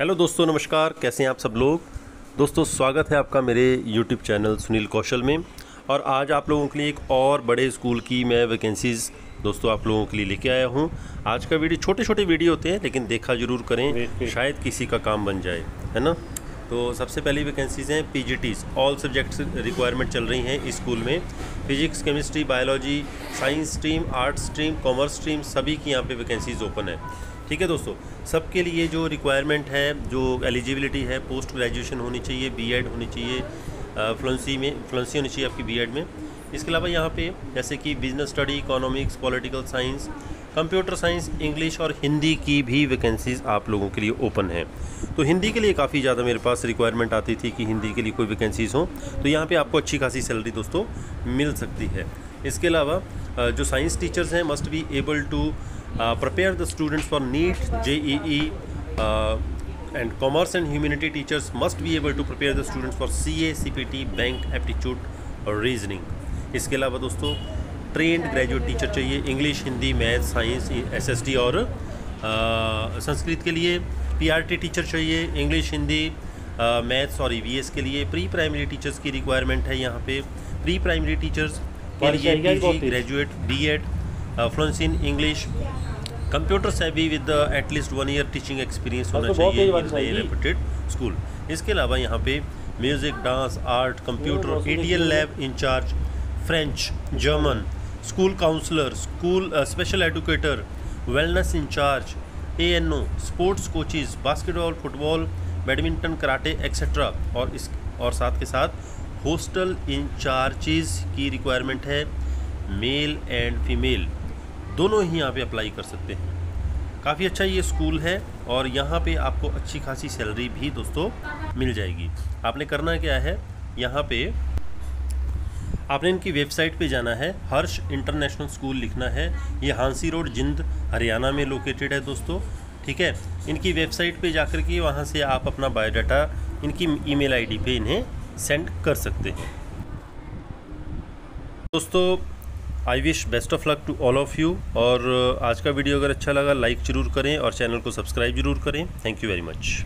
Hello दोस्तों नमस्कार। कैसे हैं आप सब लोग? दोस्तों स्वागत है आपका मेरे यूट्यूब चैनल सुनील कौशल में। और आज आप लोगों के लिए एक और बड़े स्कूल की मैं वैकेंसीज़ दोस्तों आप लोगों के लिए लेके आया हूँ। आज का वीडियो छोटे छोटे वीडियो होते हैं लेकिन देखा ज़रूर करें शायद किसी का काम बन जाए है ना? तो सबसे पहली वैकेंसीज़ हैं पी ऑल सब्जेक्ट्स रिक्वायरमेंट चल रही हैं इस स्कूल में। Physics chemistry biology science stream arts stream commerce stream सभी की यहाँ पे वैकेंसीज़ ओपन है। ठीक है दोस्तों? सबके लिए जो रिक्वायरमेंट है, जो एलिजिबिलिटी है पोस्ट ग्रेजुएशन होनी चाहिए बीएड होनी चाहिए फ्लुंसी में फ्लुंसी होनी चाहिए आपकी बीएड में। इसके अलावा यहाँ पे, जैसे कि business study economics political science computer science English और हिंदी की भी वैकेंसीज़ आप लोगों के लिए ओपन है। तो हिंदी के लिए काफ़ी ज़्यादा मेरे पास रिक्वायरमेंट आती थी कि हिंदी के लिए कोई वैकेंसीज़ हो। तो यहाँ पे आपको अच्छी खासी सैलरी दोस्तों मिल सकती है। इसके अलावा जो साइंस टीचर्स हैं must be able to prepare the students for NEET J E and commerce and humanity teachers must be able to prepare the students for C A C P T bank aptitude और reasoning इसके अलावा दोस्तों trained graduate teacher चाहिए English Hindi math science SST और संस्कृत के लिए PRT teacher चाहिए English Hindi maths और ईवीएस के लिए प्री प्राइमरी टीचर्स की रिक्वायरमेंट है यहाँ पे। प्री प्राइमरी टीचर्स के लिए PG graduate BEd fluency in English computer से भी with at least one year teaching experience होना चाहिए रेपुटेड स्कूल इसके अलावा यहाँ पे music dance art computer a lab in charge French German school counsellor school special educator wellness in charge A N O sports coaches basketball football badminton karate etcetera और इस और साथ के साथ हॉस्टल इंचार्जेस की रिक्वायरमेंट है male and female दोनों ही यहाँ पे अप्लाई कर सकते हैं। काफ़ी अच्छा ये स्कूल है और यहाँ पे आपको अच्छी खासी सैलरी भी दोस्तों मिल जाएगी। आपने करना क्या है? यहाँ पे आपने इनकी वेबसाइट पे जाना है। हर्ष इंटरनेशनल स्कूल लिखना है। ये हांसी रोड जिंद हरियाणा में लोकेटेड है दोस्तों। ठीक है? इनकी वेबसाइट पे जाकर के वहाँ से आप अपना बायोडाटा इनकी ईमेल आईडी पे इन्हें सेंड कर सकते हैं। दोस्तों I wish best of luck to all of you और आज का वीडियो अगर अच्छा लगा, लाइक ज़रूर करें और चैनल को सब्सक्राइब ज़रूर करें। Thank you very much.